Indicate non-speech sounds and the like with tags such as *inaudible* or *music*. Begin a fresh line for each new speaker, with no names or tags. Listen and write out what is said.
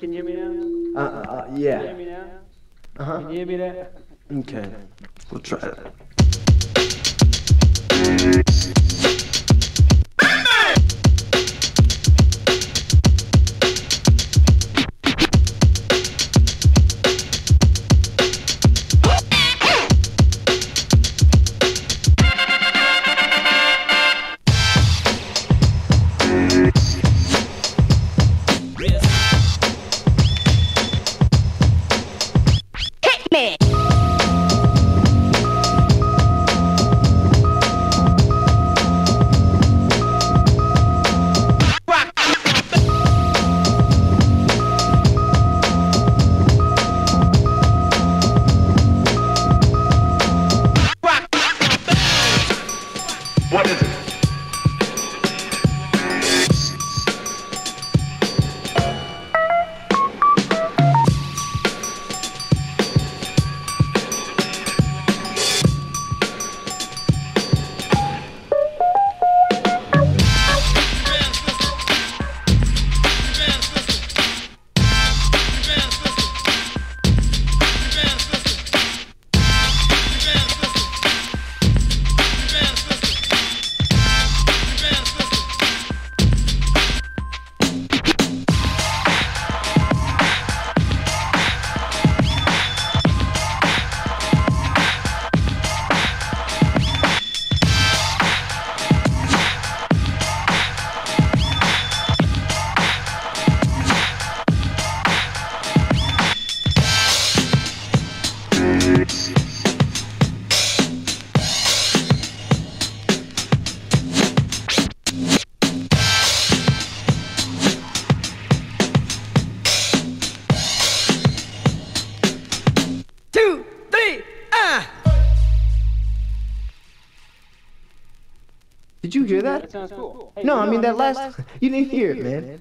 can you hear me now?
Uh, uh, yeah.
Can you hear me now?
Uh huh.
Can you hear me there?
Okay. We'll try that.
Hit
What is it?
Ah! Did you hear
That
that?
sounds cool. Hey,
No, I mean that last. *laughs* You didn't hear it, man.